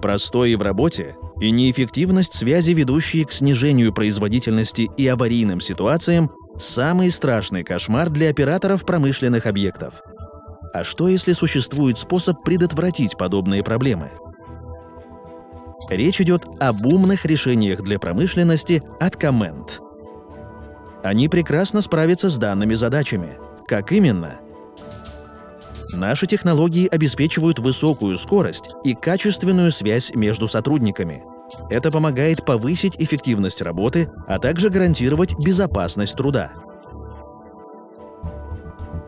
Простое в работе и неэффективность связи, ведущие к снижению производительности и аварийным ситуациям – самый страшный кошмар для операторов промышленных объектов. А что, если существует способ предотвратить подобные проблемы? Речь идет об умных решениях для промышленности от Comment. Они прекрасно справятся с данными задачами. Как именно? Наши технологии обеспечивают высокую скорость и качественную связь между сотрудниками. Это помогает повысить эффективность работы, а также гарантировать безопасность труда.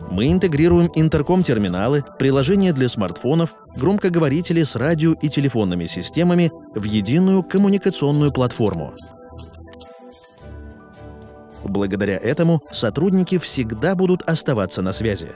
Мы интегрируем интерком-терминалы, приложения для смартфонов, громкоговорители с радио и телефонными системами в единую коммуникационную платформу. Благодаря этому сотрудники всегда будут оставаться на связи.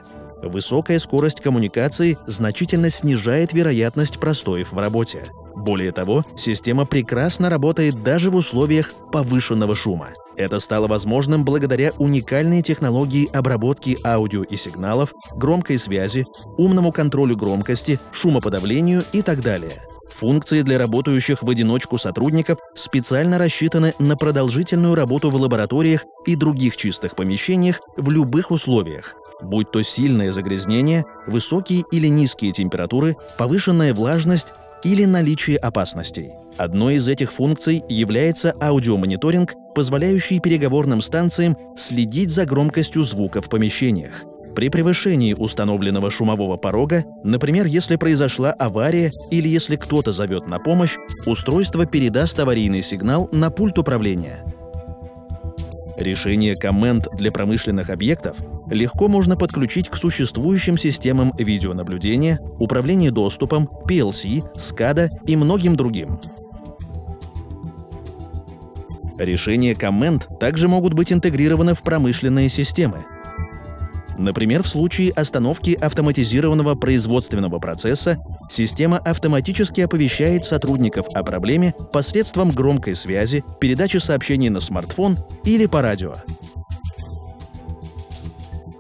Высокая скорость коммуникации значительно снижает вероятность простоев в работе. Более того, система прекрасно работает даже в условиях повышенного шума. Это стало возможным благодаря уникальной технологии обработки аудио и сигналов, громкой связи, умному контролю громкости, шумоподавлению и так далее. Функции для работающих в одиночку сотрудников специально рассчитаны на продолжительную работу в лабораториях и других чистых помещениях в любых условиях, будь то сильное загрязнение, высокие или низкие температуры, повышенная влажность или наличие опасностей. Одной из этих функций является аудиомониторинг, позволяющий переговорным станциям следить за громкостью звука в помещениях. При превышении установленного шумового порога, например, если произошла авария или если кто-то зовет на помощь, устройство передаст аварийный сигнал на пульт управления. Решение коммент для промышленных объектов легко можно подключить к существующим системам видеонаблюдения, управления доступом, PLC, SCADA и многим другим. Решения коммент также могут быть интегрированы в промышленные системы. Например, в случае остановки автоматизированного производственного процесса система автоматически оповещает сотрудников о проблеме посредством громкой связи, передачи сообщений на смартфон или по радио.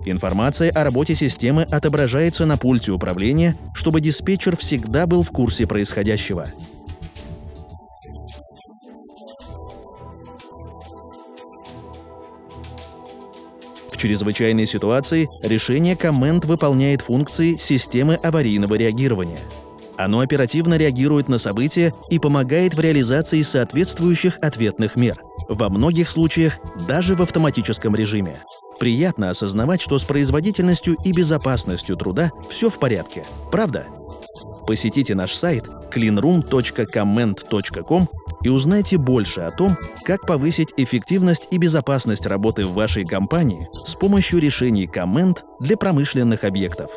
Информация о работе системы отображается на пульте управления, чтобы диспетчер всегда был в курсе происходящего. В чрезвычайной ситуации решение коммент выполняет функции системы аварийного реагирования. Оно оперативно реагирует на события и помогает в реализации соответствующих ответных мер, во многих случаях даже в автоматическом режиме. Приятно осознавать, что с производительностью и безопасностью труда все в порядке, правда? Посетите наш сайт cleanroom.comment.com и узнайте больше о том, как повысить эффективность и безопасность работы в вашей компании с помощью решений коммент для промышленных объектов.